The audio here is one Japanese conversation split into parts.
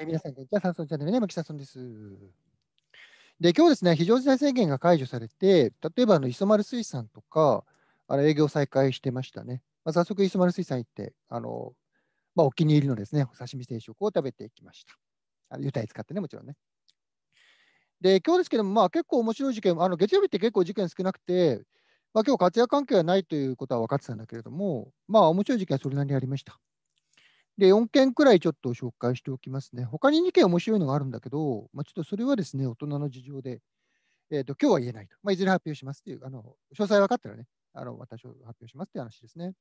えー皆さん、こんにちは。サンソンチャンネルの牧下さんです。で、今日ですね、非常事態宣言が解除されて、例えばあの磯丸水産とか、あの営業再開してましたね。まあ、早速、磯丸水産行って、あのまあ、お気に入りのですね、お刺身定食を食べていきました。あの、湯体使ってね、もちろんね。で、今日ですけども、まあ、結構面白い事件、あの月曜日って結構事件少なくて、まあ、今日活躍関係はないということは分かってたんだけれども、まあ、面白い事件はそれなりにありました。で、4件くらいちょっと紹介しておきますね。他に2件面白いのがあるんだけど、まあ、ちょっとそれはですね、大人の事情で、えーと、今日は言えないと。まあ、いずれ発表しますっていう、あの詳細分かったらね、あの私を発表しますっていう話ですね。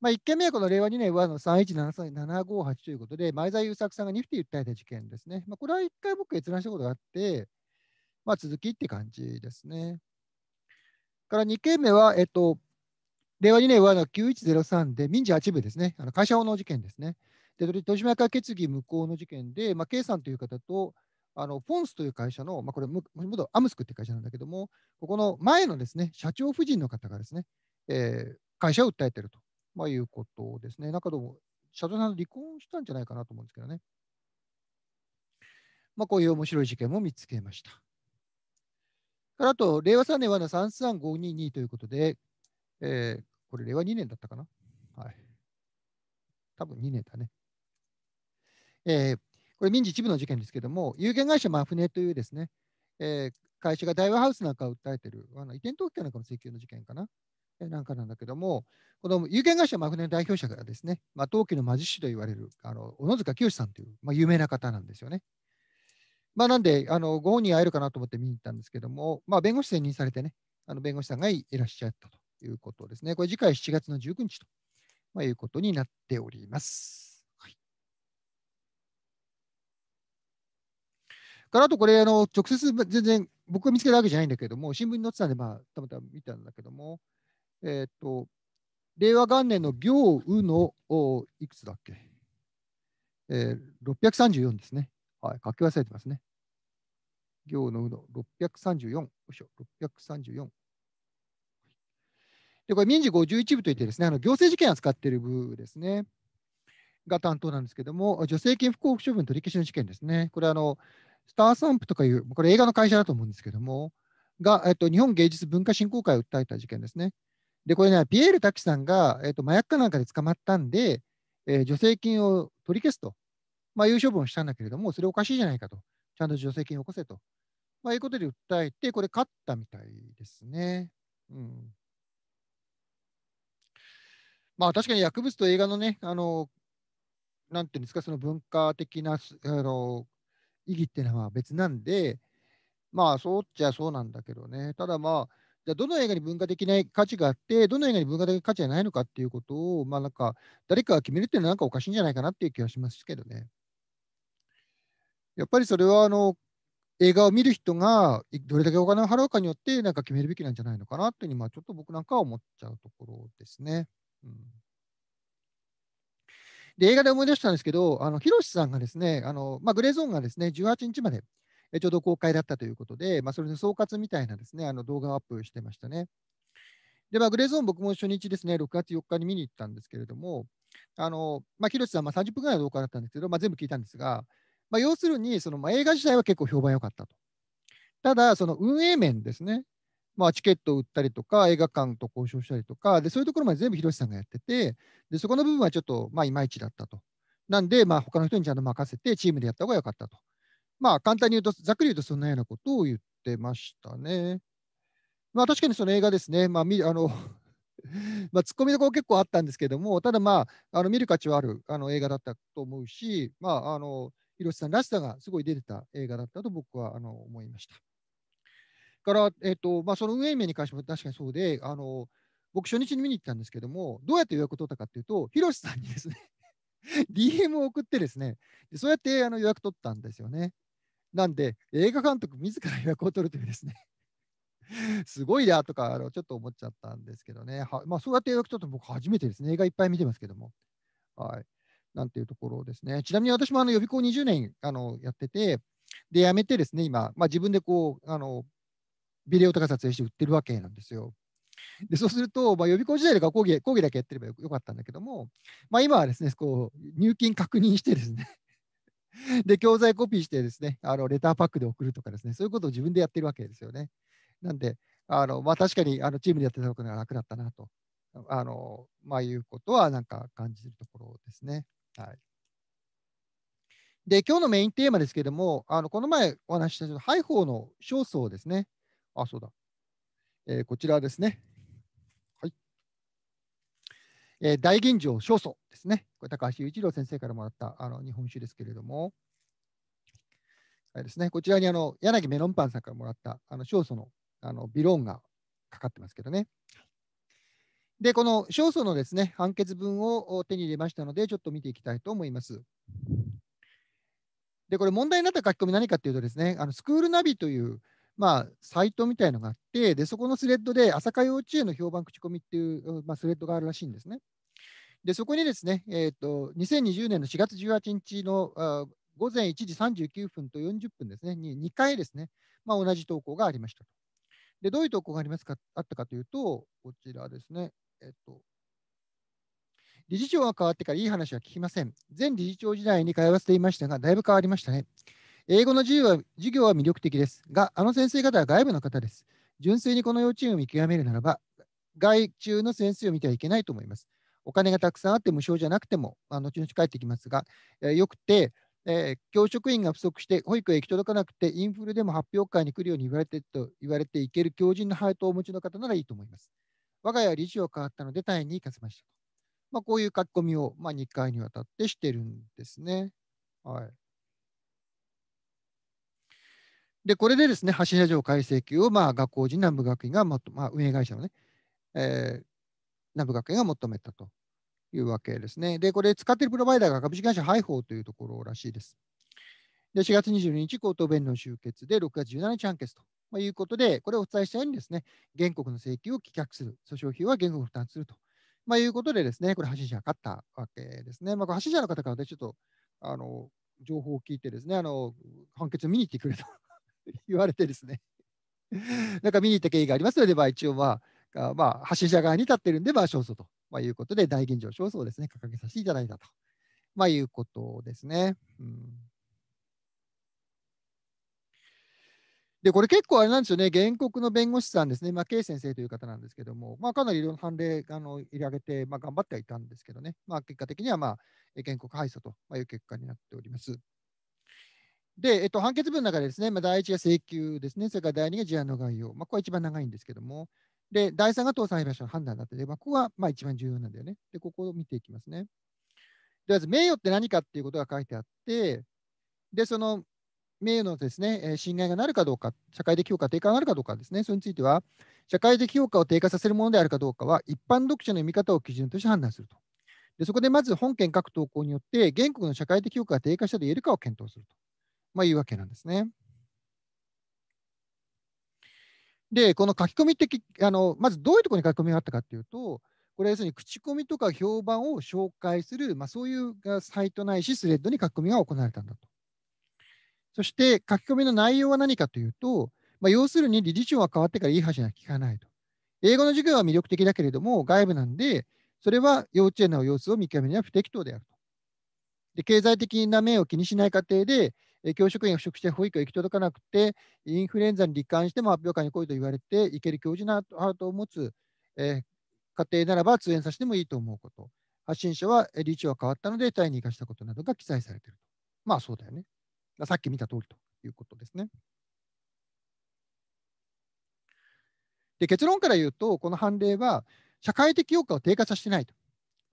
まあ、1件目はこの令和2年はの3173758ということで、前澤友作さんがニフティ訴えた事件ですね。まあ、これは1回僕閲覧したことがあって、まあ、続きって感じですね。から2件目は、えっと、令和2年はの9103で民事8部ですね、あの会社法の事件ですね。で、取締役決議無効の事件で、まあ、K さんという方と、あのポンスという会社の、まあ、これ、もとアムスクって会社なんだけども、ここの前のですね、社長夫人の方がですね、えー、会社を訴えていると、まあ、いうことですね。なんかどうも、社長さん離婚したんじゃないかなと思うんですけどね。まあ、こういう面白い事件も見つけました。からあと、令和3年は33522ということで、えー、これ、令和2年だったかな？はい。多分2年だね。えー、これ民事一部の事件ですけども、有限会社マフネというですね、えー、会社が大和ハウスなんかを訴えてる、あの移転登記なんかの請求の事件かな、えー、なんかなんだけども、この有限会社マフネの代表者がですね、まあ、登記の魔術師と言われるあの小野塚清さんという、まあ、有名な方なんですよね。まあ、なんであの、ご本人会えるかなと思って見に行ったんですけども、まあ、弁護士選任されてね、あの弁護士さんがいらっしゃったと。いうことですね。これ次回7月の19日と、まあ、いうことになっております。からあとこれあの、直接全然僕が見つけたわけじゃないんだけども、新聞に載ってたんで、まあ、たまたま見たんだけども、えっ、と、令和元年の行雨のいくつだっけ、えー、634ですね。はい、書き忘れてますね。行のうの634、よいしょ、634。で、これ民事51部といってですね、あの行政事件扱っている部ですね、が担当なんですけども、助成金不交付処分取り消しの事件ですね。これあの、スターサンプとかいう、これ映画の会社だと思うんですけども、が、えっと、日本芸術文化振興会を訴えた事件ですね。で、これね、ピエール滝さんが、えっと、麻薬かなんかで捕まったんで、えー、助成金を取り消すと、まあ、いう処分をしたんだけれども、それおかしいじゃないかと、ちゃんと助成金を起こせと、まあ、いうことで訴えて、これ勝ったみたいですね。うん。まあ確かに薬物と映画のね、あの、なんていうんですか、その文化的なあの意義っていうのは別なんで、まあそうっちゃそうなんだけどね、ただまあ、じゃどの映画に文化的な価値があって、どの映画に文化的な価値がないのかっていうことを、まあなんか、誰かが決めるっていうのはなんかおかしいんじゃないかなっていう気がしますけどね。やっぱりそれはあの映画を見る人がどれだけお金を払うかによってなんか決めるべきなんじゃないのかなっていうに、まあ、ちょっと僕なんかは思っちゃうところですね。うん、で映画で思い出したんですけど、あのヒロシさんがですね、あのまあ、グレーゾーンがですね18日までちょうど公開だったということで、まあ、それで総括みたいなですねあの動画をアップしてましたね。で、まあ、グレーゾーン、僕も初日ですね、6月4日に見に行ったんですけれども、あのまあ、ヒロシさん、まあ、30分ぐらいの動画だったんですけど、まあ、全部聞いたんですが、まあ、要するにその、まあ、映画自体は結構評判良かったと。ただ、その運営面ですね、まあ、チケットを売ったりとか、映画館と交渉したりとか、でそういうところまで全部広瀬さんがやってて、でそこの部分はちょっと、まあ、いまいちだったと。なんで、まあ、他の人にちゃんと任せて、チームでやった方が良かったと。まあ、簡単に言うと、ざっくり言うとそんなようなことを言ってましたね。まあ、確かにその映画ですね、まあ、みあの まあ、ツッコミどころ結構あったんですけども、ただまあ、あの見る価値はあるあの映画だったと思うし、まあ、あの広瀬さんらしさがすごい出てた映画だったと僕はあの思いました。から、えっ、と、まあ、その運営面に関しても確かにそうで、あの、僕初日に見に行ったんですけども、どうやって予約を取ったかっていうと、広瀬さんにですね DM を送ってですね、そうやってあの予約取ったんですよね。なんで、映画監督自ら予約を取るというですね すごいなとかあのちょっと思っちゃったんですけどね。はまあ、そうやって予約取ったの僕初めてですね。映画いっぱい見てますけども。はい。なんていうところですね。ちなみに私もあの予備校20年あのやってて、で、辞めてですね、今、まあ、自分でこう、あのビデオとか撮影して売ってるわけなんですよ。でそうすると、まあ、予備校時代で講義講義だけやってればよかったんだけども、まあ、今はですね、こう入金確認してですね で、教材コピーしてですね、あのレターパックで送るとかですね、そういうことを自分でやってるわけですよね。なんで、あのまあ、確かにあのチームでやってたことが楽だったなと、あのまあ、いうことはなんか感じるところですね。はい。で、今日のメインテーマですけれども、あのこの前お話ししたハイホーの焦燥ですね。あ、そうだ。えー、こちらですね。はい。えー、大吟醸焦燥ですね。これ高橋雄一郎先生からもらったあの日本酒ですけれども、はいですね、こちらにあの柳メロンパンさんからもらったあの焦燥のあのビローンがかかってますけどね。で、この勝訴のですね、判決文を手に入れましたので、ちょっと見ていきたいと思います。で、これ問題になった書き込み何かっていうとですね、あのスクールナビという、まあ、サイトみたいのがあって、で、そこのスレッドで、朝霞幼稚園の評判口コミっていう、まあ、スレッドがあるらしいんですね。で、そこにですね、えーと、2020年の4月18日のあ午前1時39分と40分ですね、に2回ですね、まあ、同じ投稿がありました。で、どういう投稿がありますかあったかというと、こちらですね、えっと、理事長が変わってからいい話は聞きません。前理事長時代に通わせていましたが、だいぶ変わりましたね。英語の授業は授業は魅力的ですが、あの先生方は外部の方です。純粋にこの幼稚園を見極めるならば、外中の先生を見てはいけないと思います。お金がたくさんあって無償じゃなくても、まあ、後々帰ってきますが、えー、よくて、えー、教職員が不足して保育へ行き届かなくて、インフルでも発表会に来るように言われてと言われていける強靭なハートをお持ちの方ならいいと思います。我が家は理事を変わったので、タイに行かせました。まあ、こういう書き込みを、まあ、2回にわたってしてるんですね。はい。で、これでですね、橋社城改正級を、まあ、学校人南部学院が、まあ、運営会社のね、えー、南部学院が求めたというわけですね。で、これ使っているプロバイダーが株式会社ハイホーというところらしいです。で、4月22日、口頭弁論終結で、6月17日判決とまあ、いうことで、これをお伝えしたようにですね、原告の請求を棄却する、訴訟費は原告負担すると、まあ、いうことでですね、これ、橋者が勝ったわけですね。まあ、橋者の方からちょっとあの情報を聞いてですね、あの判決を見に行ってくれと 言われてですね、なんか見に行った経緯がありますので、まあ、一応、まあ、まあ、橋者側に立ってるんで、まあ、勝訴と、まあ、いうことで、大吟醸勝訴をですね、掲げさせていただいたと、まあ、いうことですね。うん。で、これ結構あれなんですよね、原告の弁護士さんですね、まあ、K 先生という方なんですけども、まあ、かなりいろんな判例あの入れ上げて、まあ、頑張ってはいたんですけどね、まあ、結果的には、まあ、原告敗訴という結果になっております。で、えっと、判決文の中でですね、まあ、第1が請求ですね、それから第2が事案の概要、まあ、ここは一番長いんですけども、で、第3が当裁判所の判断だったので、まあ、ここがまあ一番重要なんだよね。で、ここを見ていきますね。で、まず名誉って何かっていうことが書いてあって、で、その名誉のですね、侵害がなるかどうか、社会的評価低下がなるかどうかですね、それについては、社会的評価を低下させるものであるかどうかは、一般読者の読み方を基準として判断すると。でそこでまず本件各投稿によって、原告の社会的評価が低下したと言えるかを検討すると、まあ、いうわけなんですね。で、この書き込みってあの、まずどういうところに書き込みがあったかというと、これは要するに口コミとか評判を紹介する、まあ、そういうサイトないし、スレッドに書き込みが行われたんだと。そして書き込みの内容は何かというと、まあ、要するに理事長が変わってからいい話は聞かないと。英語の授業は魅力的だけれども、外部なんで、それは幼稚園の様子を見極めには不適当である。で経済的な面を気にしない過程で、教職員が不足して保育が行き届かなくて、インフルエンザに罹患しても発表会に来いと言われて、いける教授なハートを持つ、えー、家庭ならば通園させてもいいと思うこと。発信者は理事長が変わったので、タイに生かしたことなどが記載されていると。まあそうだよね。さっき見た通りということですね。で結論から言うと、この判例は社会的評価を低下させてないと、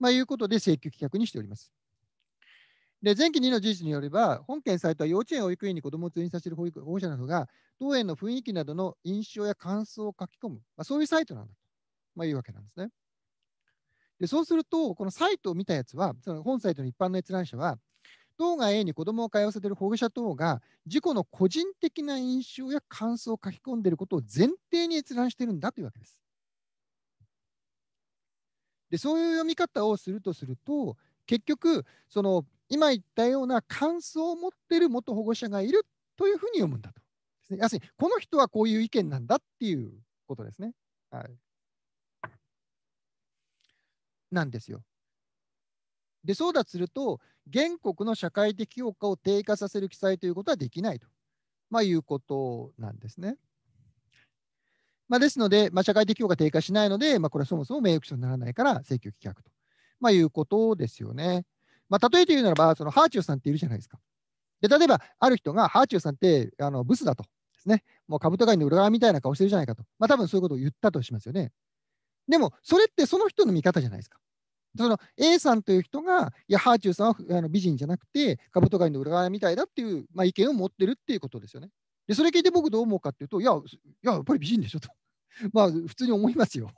まあ、いうことで請求棄却にしております。で前期2の事実によれば、本件サイトは幼稚園保育園に子どもを通院させる保育保護者などが、当園の雰囲気などの印象や感想を書き込む、まあ、そういうサイトなんだと、まあ、いうわけなんですね。でそうすると、このサイトを見たやつは、その本サイトの一般の閲覧者は、当該 A に子供を通わせている保護者等が事故の個人的な印象や感想を書き込んでいることを前提に閲覧しているんだというわけです。でそういう読み方をするとすると結局その今言ったような感想を持っている元保護者がいるというふうに読むんだと。要するにこの人はこういう意見なんだっていうことですね。はい、なんですよ。でそうだとすると、原告の社会的評価を低下させる記載ということはできないと、まあ、いうことなんですね。まあ、ですので、まあ、社会的評価低下しないので、まあ、これはそもそも名誉毀損にならないから請求棄却と、まあ、いうことですよね。まあ、例えて言うならば、そのハーチューさんっているじゃないですか。で例えば、ある人がハーチューさんってあのブスだとですね、もう株とかの裏側みたいな顔してるじゃないかと、まあ多分そういうことを言ったとしますよね。でも、それってその人の見方じゃないですか。その A さんという人が、いや、ハーチューさんはあの美人じゃなくて、カブトガニの裏側みたいだっていう、まあ、意見を持ってるっていうことですよね。で、それ聞いて僕どう思うかっていうと、いや、いややっぱり美人でしょと。まあ、普通に思いますよ。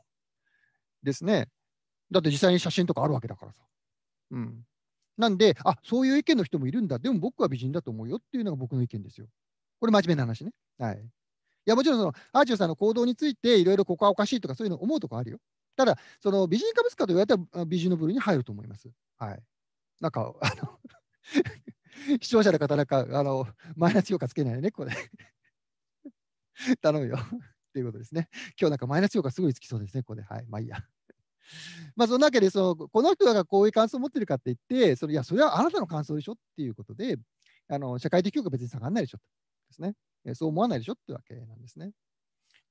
ですね。だって実際に写真とかあるわけだからさ。うん。なんで、あそういう意見の人もいるんだ。でも僕は美人だと思うよっていうのが僕の意見ですよ。これ真面目な話ね。はい。いや、もちろんその、アーチューさんの行動について、いろいろここはおかしいとかそういうの思うとこあるよ。ただ、その美人かブスかと言われたら美人の部類に入ると思います。はい。なんか、あの 視聴者の方なんか、あの、マイナス評価つけないよね、これ頼むよっていうことですね。今日なんかマイナス評価すごいつきそうですね、ここで。はい。まあいいや。まあ、そのわけでその、この人がこういう感想を持ってるかって言って、それいや、それはあなたの感想でしょっていうことで、あの社会的評価別に下がらないでしょですね。そう思わないでしょってわけなんですね。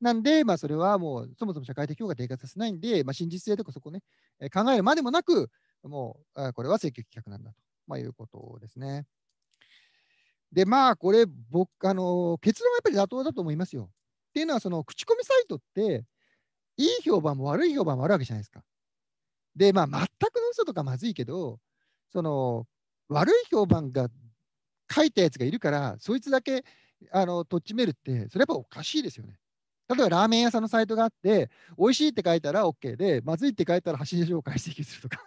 なんで、まあ、それはもうそもそも社会的評価低下させないんで、まあ、真実性とかそこね、考えるまでもなく、もうこれは請求棄却なんだと、まあ、いうことですね。で、まあ、これ、僕、あの結論はやっぱり妥当だと思いますよ。っていうのは、その口コミサイトって、いい評判も悪い評判もあるわけじゃないですか。で、まあ、全くの嘘とかまずいけど、その悪い評判が書いたやつがいるから、そいつだけあのとっちめるって、それやっぱおかしいですよね。例えばラーメン屋さんのサイトがあって、美味しいって書いたら OK で、まずいって書いたら発信者情報を請求するとか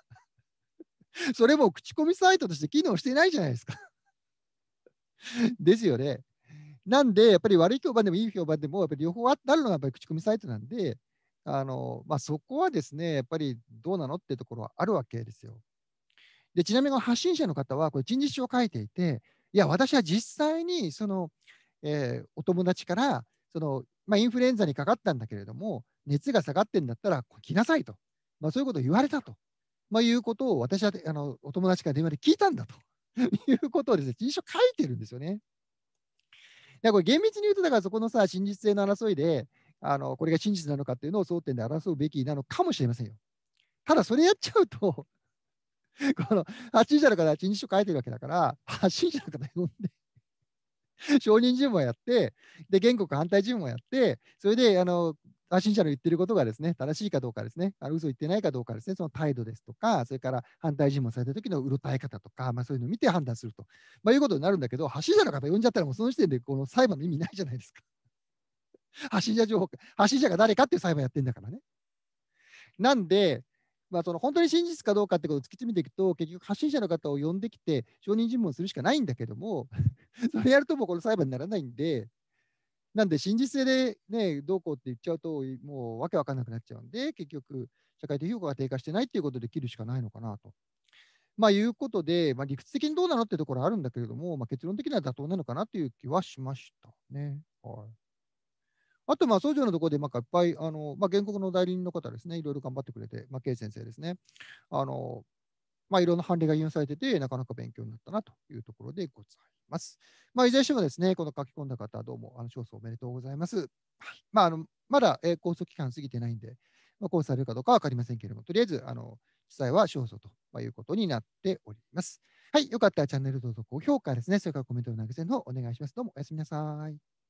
それも口コミサイトとして機能してないじゃないですか ですよね。なんで、やっぱり悪い評判でもいい評判でも、やっぱり両方あるのがやっぱり口コミサイトなんで、あのまあ、そこはですね、やっぱりどうなのっていうところはあるわけですよ。でちなみに発信者の方は、これ、陳述書を書いていて、いや、私は実際にその、えー、お友達からその、まあ、インフルエンザにかかったんだけれども、熱が下がってんだったら来なさいと、まあ、そういうことを言われたと、まあ、いうことを私はあのお友達から電話で聞いたんだと いうことをですね、陳述書書いてるんですよね。これ厳密に言うと、だからそこのさ、真実性の争いで、あのこれが真実なのかっていうのを争点で争うべきなのかもしれませんよ。ただ、それやっちゃうと この発信者の方は陳述書書いてるわけだから、発信者の方呼んで承認尋問やって、で、原告反対尋問やって、それで、あの、発信者の言ってることがですね、正しいかどうかですね、あの嘘言ってないかどうかですね、その態度ですとか、それから反対尋問された時のうろたえ方とか、まあ、そういうのを見て判断すると、まあ、いうことになるんだけど、発信者の方呼んじゃったら、もうその時点でこの裁判の意味ないじゃないですか。発信者情報、発信者が誰かっていう裁判やってんだからね。なんで、まあ、その本当に真実かどうかってことを突き詰めていくと、結局発信者の方を呼んできて、証人尋問するしかないんだけども、それやるともうこの裁判にならないんで、なんで真実性で、ね、どうこうって言っちゃうと、もうわけわかんなくなっちゃうんで、結局、社会的評価が低下してないっていうことで切るしかないのかなと。まあ、いうことで、まあ、理屈的にどうなのってところあるんだけれども、まあ、結論的には妥当なのかなという気はしましたね。はいあと、まあ、総長のところで、まあ、いっぱい、あの、まあ、原告の代理人の方ですね、いろいろ頑張ってくれて、まあ、K 先生ですね、あの、まあ、いろんな判例が引用されてて、なかなか勉強になったなというところでございます。まあ、いずれにしてもですね、この書き込んだ方、どうも、あの、勝訴おめでとうございます。まあ、あの、まだ、えー、控訴期間過ぎてないんで、まあ、控訴されるかどうかは分かりませんけれども、とりあえず、あの、記載は勝訴ということになっております。はい。よかったらチャンネル登録、高評価ですね、それからコメントの投げ銭の方お願いします。どうもおやすみなさい。